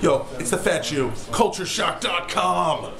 Yo, it's the Fat Jew. CultureShock.com.